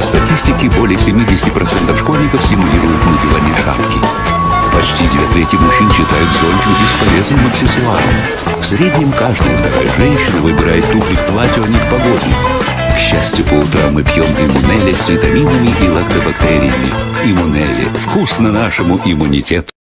По статистике, более 70% школьников симулируют надевание шапки. Почти две трети мужчин считают зонтик бесполезным аксессуаром. В среднем каждая вторая женщина выбирает туфли в платью, а не в погоде. К счастью, по утрам мы пьем иммунели с витаминами и лактобактериями. Иммунели. Вкусно нашему иммунитету.